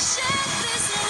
Shut this